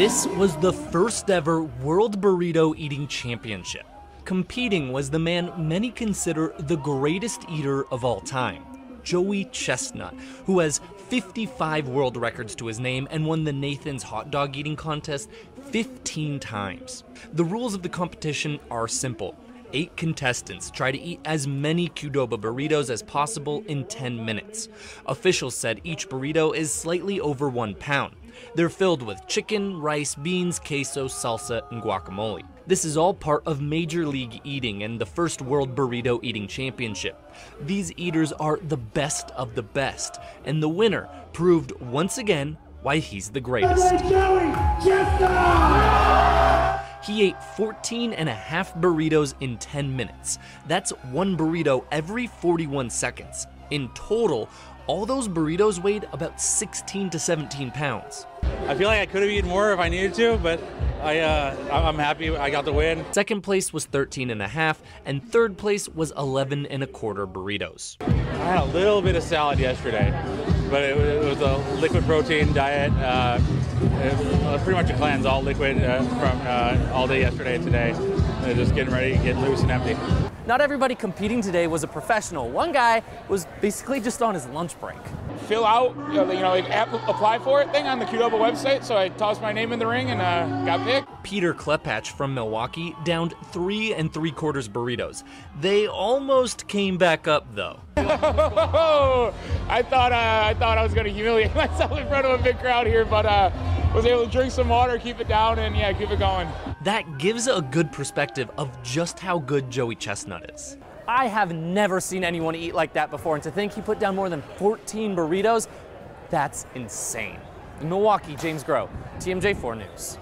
This was the first ever World Burrito Eating Championship. Competing was the man many consider the greatest eater of all time, Joey Chestnut, who has 55 world records to his name and won the Nathan's hot dog eating contest 15 times. The rules of the competition are simple. Eight contestants try to eat as many Qdoba burritos as possible in 10 minutes. Officials said each burrito is slightly over one pound. They're filled with chicken, rice, beans, queso, salsa, and guacamole. This is all part of Major League Eating and the first World Burrito Eating Championship. These eaters are the best of the best, and the winner proved once again why he's the greatest. He ate 14 and a half burritos in 10 minutes. That's one burrito every 41 seconds. In total, all those burritos weighed about 16 to 17 pounds. I feel like I could have eaten more if I needed to, but I, uh, I'm happy I got the win. Second place was 13 and a half, and third place was 11 and a quarter burritos. I had a little bit of salad yesterday, but it, it was a liquid protein diet. Uh, pretty much a cleanse, all liquid uh, from uh, all day yesterday and today. Uh, just getting ready to get loose and empty. Not everybody competing today was a professional. One guy was basically just on his lunch break. Fill out, you know, you know like apply for it thing on the Qdoba website. So I tossed my name in the ring and uh, got picked. Peter Klepach from Milwaukee downed three and three quarters burritos. They almost came back up though. I thought uh, I thought I was going to humiliate myself in front of a big crowd here, but uh, was able to drink some water, keep it down, and yeah, keep it going. That gives a good perspective of just how good Joey Chestnut is. I have never seen anyone eat like that before, and to think he put down more than 14 burritos, that's insane. In Milwaukee, James Groh, TMJ4 News.